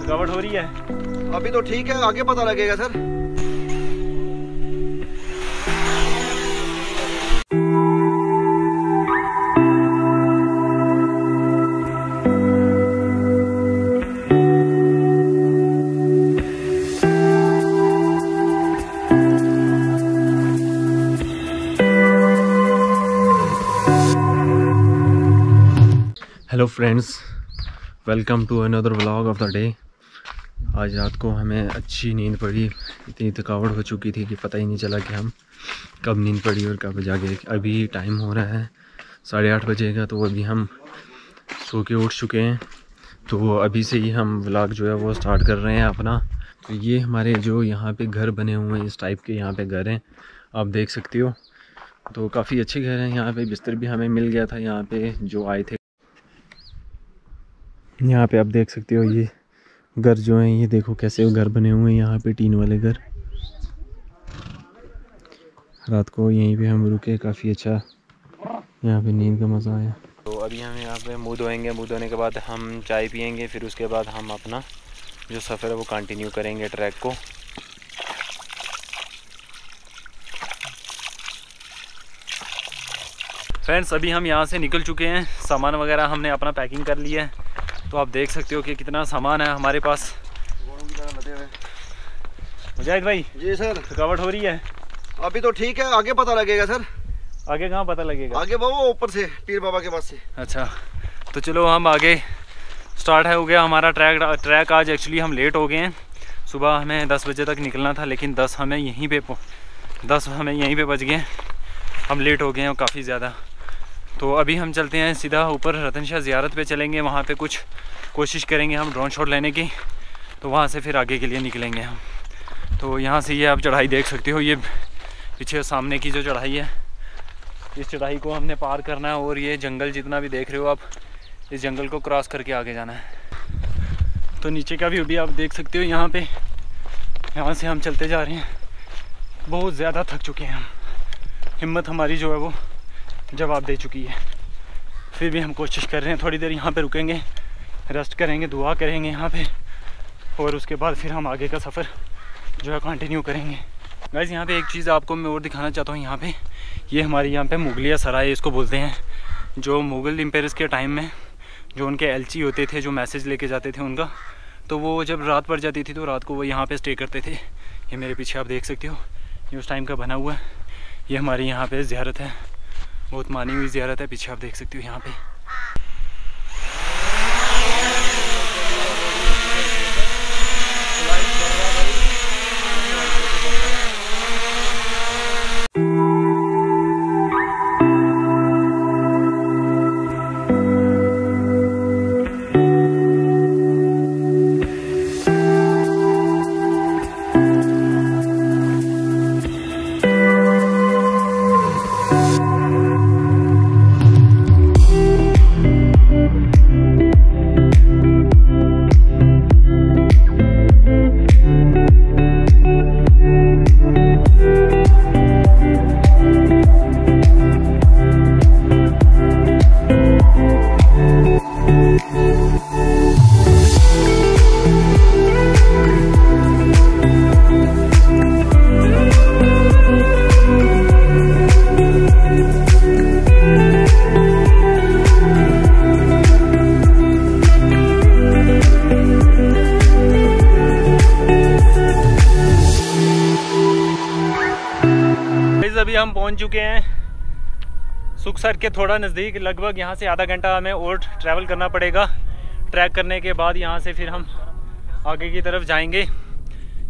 थकावट हो रही है? अभी तो ठीक है आगे पता लगेगा sir. Hello friends welcome to another vlog of the day आज रात को हमें अच्छी नींद पड़ी। इतनी थकावट हो चुकी थी कि पता ही नहीं चला कि हम कब नींद पड़ी और कब जागे। अभी टाइम हो रहा है साढ़े आठ बजे का तो अभी हम सो के उठ चुके हैं। तो अभी से ही हम व्लॉग जो है वो स्टार्ट कर रहे हैं अपना। तो ये हमारे जो यहाँ पे घर बने हुए हैं, इस टाइप के यहाँ पे घर हैं। आप देख सकते हो। तो काफ़ी अच्छे घर हैं। यहाँ पे बिस्तर भी हमें मिल गया था। यहाँ पे जो आए थे यहाँ पे आप देख सकते हो, ये घर जो हैं, ये देखो कैसे घर बने हुए हैं, यहाँ पे टीन वाले घर। रात को यहीं पे हम रुके, काफ़ी अच्छा यहाँ पे नींद का मज़ा आया। तो अभी हम यहाँ पे मुँह धोएँगे, मुँह धोने के बाद हम चाय पियेंगे, फिर उसके बाद हम अपना जो सफ़र है वो कंटिन्यू करेंगे ट्रैक को। फ्रेंड्स अभी हम यहाँ से निकल चुके हैं, सामान वगैरह हमने अपना पैकिंग कर लिया है। तो आप देख सकते हो कि कितना सामान है हमारे पास। मुजाहिद भाई जी सर। थकावट हो रही है? अभी तो ठीक है आगे पता लगेगा सर। आगे कहाँ पता लगेगा? आगे बाबा ऊपर से पीर बाबा के पास से। अच्छा तो चलो हम आगे स्टार्ट है हो गया हमारा ट्रैक। ट्रैक आज एक्चुअली हम लेट हो गए हैं। सुबह हमें दस बजे तक निकलना था लेकिन दस हमें यहीं पे दस हमें यहीं पे बच गए हम लेट हो गए हैं काफ़ी ज़्यादा। तो अभी हम चलते हैं सीधा ऊपर रतन शाह ज़ियारत पे चलेंगे, वहाँ पे कुछ कोशिश करेंगे हम ड्रोन शॉट लेने की तो वहाँ से फिर आगे के लिए निकलेंगे हम। तो यहाँ से ये आप चढ़ाई देख सकते हो, ये पीछे सामने की जो चढ़ाई है, इस चढ़ाई को हमने पार करना है और ये जंगल जितना भी देख रहे हो आप, इस जंगल को क्रॉस करके आगे जाना है। तो नीचे का व्यू भी आप देख सकते हो, यहाँ पे, यहाँ से हम चलते जा रहे हैं। बहुत ज़्यादा थक चुके हैं हम। हिम्मत हमारी जो है वो जवाब दे चुकी है। फिर भी हम कोशिश कर रहे हैं, थोड़ी देर यहाँ पे रुकेंगे रेस्ट करेंगे, दुआ करेंगे यहाँ पे, और उसके बाद फिर हम आगे का सफ़र जो है कंटिन्यू करेंगे। गैस यहाँ पे एक चीज़ आपको मैं और दिखाना चाहता हूँ यहाँ पे। ये हमारे यहाँ पे मुगलिया सराय इसको बोलते हैं। जो मुग़ल इम्पेरस के टाइम में जो उनके एलची होते थे, जो मैसेज लेके जाते थे उनका तो वो जब रात पड़ जाती थी तो रात को वो यहाँ पे स्टे करते थे। ये मेरे पीछे आप देख सकते हो, ये उस टाइम का बना हुआ है। ये हमारी यहाँ पे ज़्यारत है। बहुत मानी हुई ज़्यारत है पीछे आप देख सकते हो यहाँ पे। अभी हम पहुँच चुके हैं सुखसर के थोड़ा नज़दीक। लगभग यहाँ से आधा घंटा हमें और ट्रैवल करना पड़ेगा। ट्रैक करने के बाद यहाँ से फिर हम आगे की तरफ़ जाएँगे।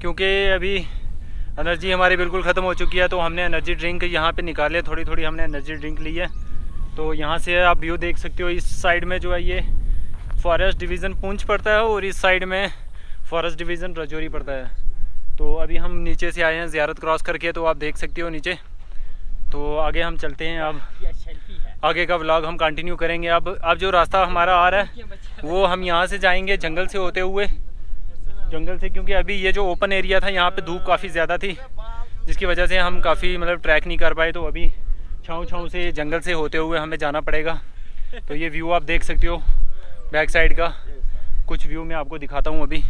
क्योंकि अभी एनर्जी हमारी बिल्कुल ख़त्म हो चुकी है तो हमने एनर्जी ड्रिंक यहाँ पे निकाले। थोड़ी थोड़ी हमने एनर्जी ड्रिंक ली है। तो यहाँ से आप व्यू देख सकते हो, इस साइड में जो है ये फॉरेस्ट डिवीज़न पूंछ पड़ता है और इस साइड में फॉरेस्ट डिवीज़न रजौरी पड़ता है। तो अभी हम नीचे से आए हैं, ज़्यारत क्रॉस करके तो आप देख सकते हो नीचे। तो आगे हम चलते हैं अब आगे का व्लॉग हम कंटिन्यू करेंगे। अब अब जो रास्ता हमारा आ रहा है वो हम यहाँ से जाएँगे जंगल से होते हुए। जंगल से क्योंकि अभी ये जो ओपन एरिया था यहाँ पे धूप काफ़ी ज़्यादा थी जिसकी वजह से हम काफ़ी मतलब ट्रैक नहीं कर पाए तो अभी छाँव छाँव से जंगल से होते हुए हमें जाना पड़ेगा। तो ये व्यू आप देख सकते हो बैक साइड का। कुछ व्यू मैं आपको दिखाता हूँ अभी।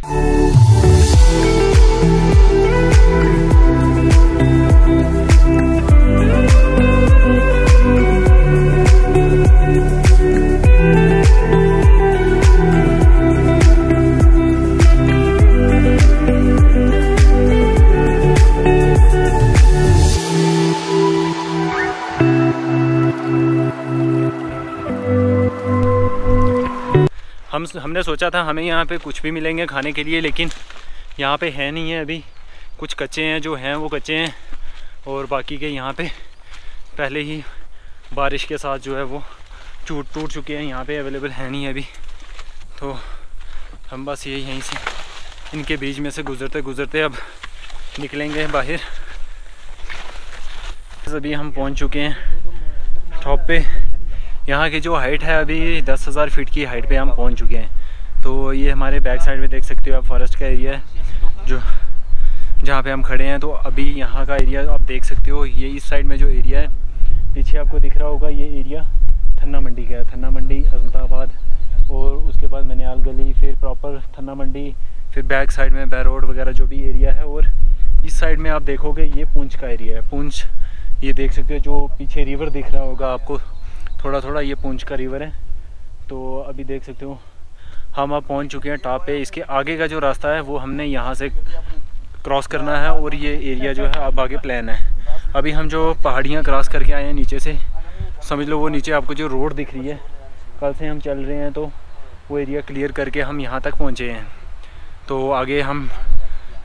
हमने सोचा था हमें यहाँ पे कुछ भी मिलेंगे खाने के लिए, लेकिन यहाँ पे है नहीं है अभी। कुछ कच्चे हैं जो हैं, वो कच्चे हैं, और बाकी के यहाँ पे पहले ही बारिश के साथ जो है वो टूट टूट चुके हैं, यहाँ पे अवेलेबल है नहीं अभी। तो हम बस यही यहीं से इनके बीच में से गुज़रते गुज़रते अब निकलेंगे बाहर। अभी हम पहुँच चुके हैं टॉप पे। यहाँ की जो हाइट है अभी दस हज़ार फीट की हाइट पे हम पहुँच चुके हैं। तो ये हमारे बैक साइड में देख सकते हो आप फॉरेस्ट का एरिया है, जो, जहाँ पे हम खड़े हैं। तो अभी यहाँ का एरिया आप देख सकते हो, ये इस साइड में जो एरिया है, पीछे आपको दिख रहा होगा ये एरिया थन्ना मंडी का है। थन्ना मंडी, अजमताबाद, और उसके बाद मनियाल गली, फिर प्रॉपर थन्ना मंडी, फिर बैक साइड में बैरोड वगैरह जो भी एरिया है, और इस साइड में आप देखोगे ये पूंछ का एरिया है। पूंछ, ये देख सकते हो, जो पीछे रिवर दिख रहा होगा आपको। थोड़ा थोड़ा ये पूंछ का रिवर है। तो अभी देख सकते हो हम अब पहुँच चुके हैं टॉप पे। इसके आगे का जो रास्ता है, वो हमने यहाँ से क्रॉस करना है और ये एरिया जो है, अब आगे प्लान है। अभी हम जो पहाड़ियाँ क्रॉस करके आए हैं नीचे से, समझ लो वो नीचे आपको जो रोड दिख रही है, कल से हम चल रहे हैं तो वो एरिया क्लियर करके हम यहाँ तक पहुँचे हैं। तो आगे हम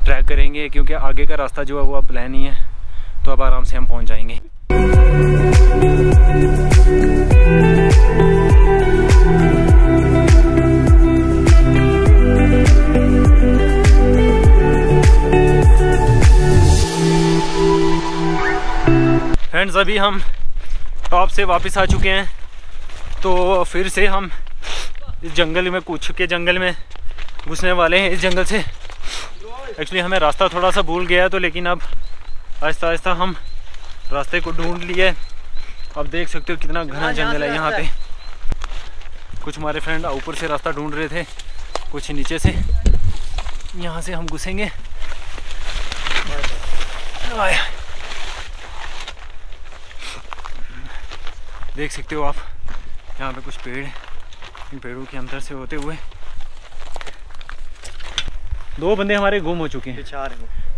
ट्रैक करेंगे, क्योंकि आगे का रास्ता जो है, वो अब प्लान ही है। तो अब आराम से हम पहुँच जाएँगे। फ्रेंड्स अभी हम टॉप से वापस आ चुके हैं। तो फिर से हम इस जंगल में कुछ के जंगल में घुसने वाले हैं इस जंगल से। एक्चुअली हमें रास्ता थोड़ा सा भूल गया तो लेकिन अब आहिस्ता आहिस्ता हम रास्ते को ढूंढ लिए। अब देख सकते हो कितना घना जंगल है यहाँ पे। कुछ हमारे फ्रेंड ऊपर से रास्ता ढूंढ रहे थे कुछ नीचे से। यहाँ से हम घुसेंगे। देख सकते हो आप यहाँ पे कुछ पेड़ इन पेड़ों के अंदर से होते हुए। दो बंदे हमारे गुम हो चुके हैं।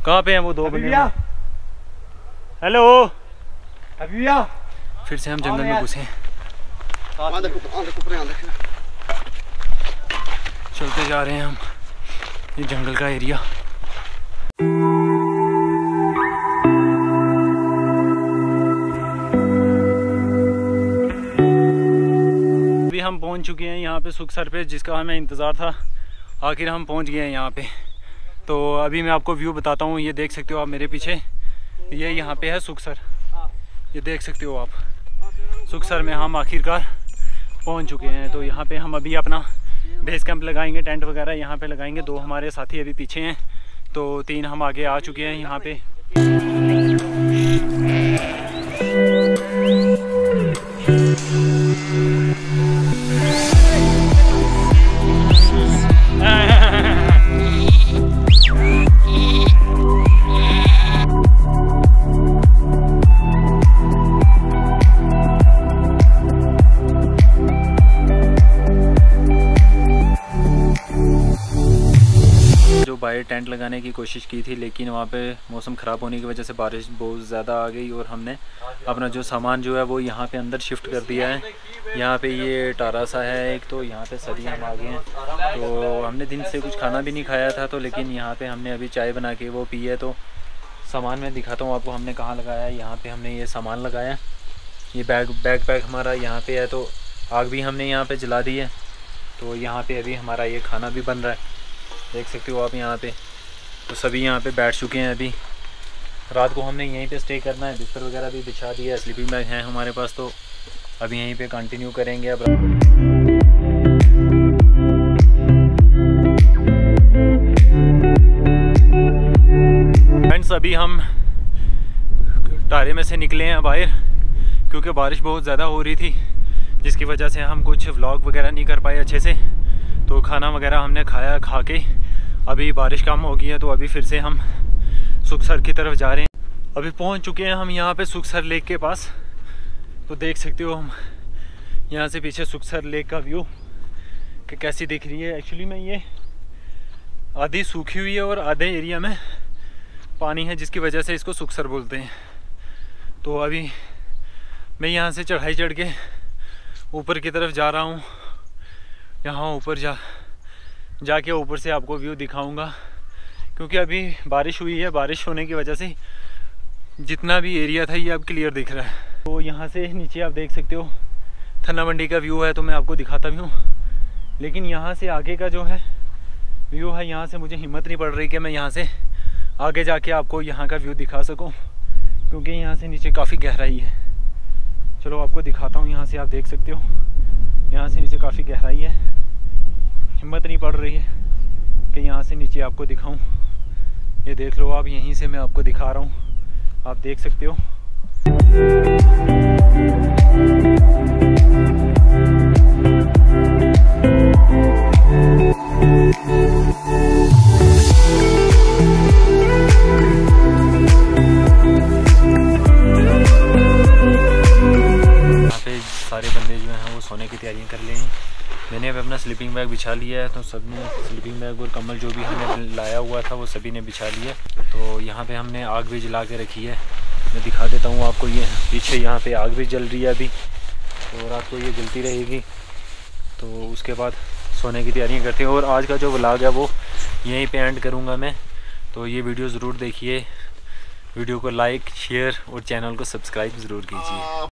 कहाँ पे हैं वो दो बंदे हेलो। अभी फिर से हम जंगल में घुसे चलते जा रहे हैं हम। ये जंगल का एरिया। अभी हम पहुँच चुके हैं यहाँ पे सुखसर पे, जिसका हमें इंतज़ार था। आखिर हम पहुँच गए हैं यहाँ पे। तो अभी मैं आपको व्यू बताता हूँ, ये देख सकते हो आप मेरे पीछे। ये यहाँ पे है सुखसर ये देख सकते हो आप। सुखसर में हम आखिरकार पहुँच चुके हैं। तो यहाँ पर हम अभी अपना बेस कैंप लगाएँगे टेंट वगैरह यहाँ पर लगाएँगे। दो हमारे साथी अभी पीछे हैं। तो तीन हम आगे आ चुके हैं यहाँ पे। जो बाहर टेंट लगाने की कोशिश की थी, लेकिन वहाँ पे मौसम ख़राब होने की वजह से बारिश बहुत ज़्यादा आ गई और हमने अपना जो सामान जो है वो यहाँ पे अंदर शिफ्ट कर दिया है। यहाँ पे ये टारा सा है एक तो यहाँ पे सभी हम आ गए हैं। तो हमने दिन से कुछ खाना भी नहीं खाया था तो लेकिन यहाँ पर हमने अभी चाय बना के वो पी है तो सामान मैं दिखाता हूँ आपको हमने कहाँ लगाया है। यहाँ पर हमने ये सामान लगाया ये बैग बैग पैक हमारा यहाँ पर है तो आग भी हमने यहाँ पर जला दी है। तो यहाँ पर अभी हमारा ये खाना भी बन रहा है। देख सकते हो आप यहाँ पे। तो सभी यहाँ पे बैठ चुके हैं अभी। रात को हमने यहीं पे स्टे करना है। बिस्तर वगैरह भी बिछा दिया है। स्लीपिंग बैग हैं हमारे पास तो। अभी यहीं पे कंटिन्यू करेंगे अब। फ्रेंड्स अभी हम टारे में से निकले हैं बाहर, क्योंकि बारिश बहुत ज़्यादा हो रही थी, जिसकी वजह से हम कुछ व्लॉग वगैरह नहीं कर पाए अच्छे से। तो खाना वगैरह हमने खाया, खा के अभी बारिश कम हो गई है तो अभी फिर से हम सुखसर की तरफ़ जा रहे हैं। अभी पहुँच चुके हैं हम यहाँ पे सुखसर लेक के पास। तो देख सकते हो हम यहाँ से पीछे सुखसर लेक का व्यू कि कैसी दिख रही है। एक्चुअली में ये आधी सूखी हुई है और आधे एरिया में पानी है, जिसकी वजह से इसको सुखसर बोलते हैं। तो अभी मैं यहाँ से चढ़ाई चढ़ के ऊपर की तरफ़ जा रहा हूँ। यहाँ ऊपर जा जाके ऊपर से आपको व्यू दिखाऊँगा। क्योंकि अभी बारिश हुई है, बारिश होने की वजह से जितना भी एरिया था ये अब क्लियर दिख रहा है। तो यहाँ से नीचे आप देख सकते हो थन्ना मंडी का व्यू है तो मैं आपको दिखाता भी हूँ। लेकिन यहाँ से आगे का जो है व्यू है, यहाँ से मुझे हिम्मत नहीं पड़ रही कि मैं यहाँ से आगे जाके आपको यहाँ का व्यू दिखा सकूँ, क्योंकि यहाँ से नीचे काफ़ी गहराई है। चलो आपको दिखाता हूँ, यहाँ से आप देख सकते हो, यहाँ से नीचे काफ़ी गहराई है। हिम्मत नहीं पड़ रही है कि यहाँ से नीचे आपको दिखाऊँ। ये देख लो, आप यहीं से मैं आपको दिखा रहा हूँ। आप देख सकते हो। स्लीपिंग बैग बिछा लिया है तो सबने स्लीपिंग बैग और कमल जो भी हमने लाया हुआ था, वो सभी ने बिछा लिया तो यहाँ पे हमने आग भी जला के रखी है। मैं दिखा देता हूँ आपको ये पीछे यहाँ पे आग भी जल रही है अभी तो रात को ये जलती रहेगी। तो उसके बाद सोने की तैयारियाँ करते हैं, और आज का जो व्लॉग है वो यहीं पे एंड करूँगा मैं। तो ये वीडियो ज़रूर देखिए। वीडियो को लाइक शेयर और चैनल को सब्सक्राइब ज़रूर कीजिए।